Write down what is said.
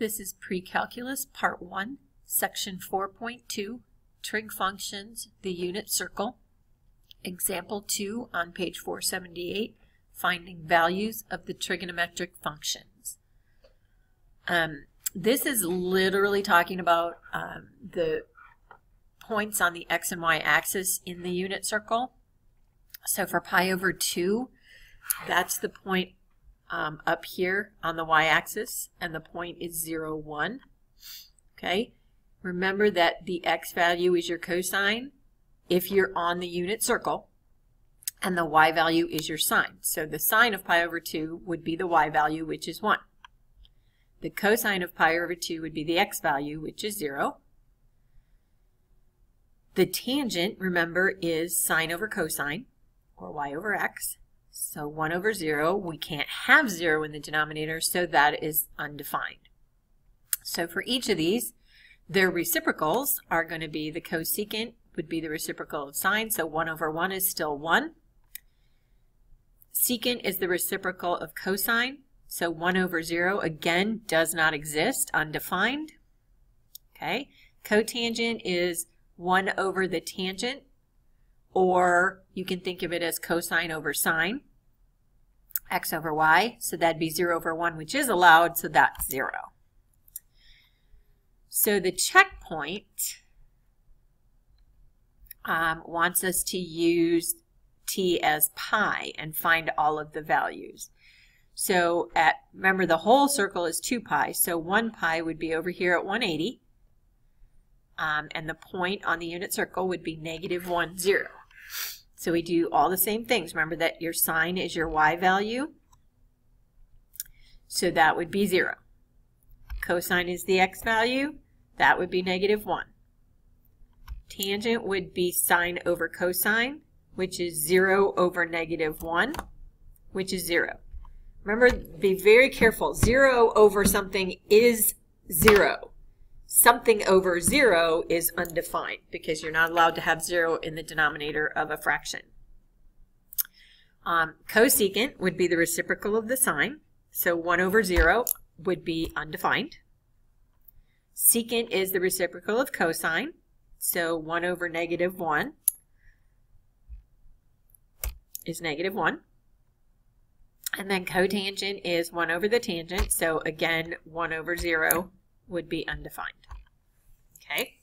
This is Pre-Calculus Part 1, Section 4.2, Trig Functions, the Unit Circle. Example 2 on page 478, Finding Values of the Trigonometric Functions. Um, this is literally talking about um, the points on the x and y axis in the unit circle. So for pi over 2, that's the point um, up here on the y-axis, and the point is 0, 1. Okay, remember that the x value is your cosine if you're on the unit circle, and the y value is your sine. So the sine of pi over 2 would be the y value, which is 1. The cosine of pi over 2 would be the x value, which is 0. The tangent, remember, is sine over cosine, or y over x. So 1 over 0, we can't have 0 in the denominator, so that is undefined. So for each of these, their reciprocals are going to be the cosecant would be the reciprocal of sine, so 1 over 1 is still 1. Secant is the reciprocal of cosine, so 1 over 0, again, does not exist, undefined. Okay, cotangent is 1 over the tangent, or you can think of it as cosine over sine, x over y, so that'd be 0 over 1, which is allowed, so that's 0. So the checkpoint um, wants us to use t as pi and find all of the values. So at remember the whole circle is 2 pi, so 1 pi would be over here at 180. Um, and the point on the unit circle would be negative 1, 0. So we do all the same things. Remember that your sine is your y value. So that would be 0. Cosine is the x value. That would be negative 1. Tangent would be sine over cosine, which is 0 over negative 1, which is 0. Remember, be very careful. 0 over something is 0 something over 0 is undefined because you're not allowed to have 0 in the denominator of a fraction. Um, cosecant would be the reciprocal of the sine, so 1 over 0 would be undefined. Secant is the reciprocal of cosine, so 1 over negative 1 is negative 1. And then cotangent is 1 over the tangent, so again 1 over 0 would be undefined. Okay?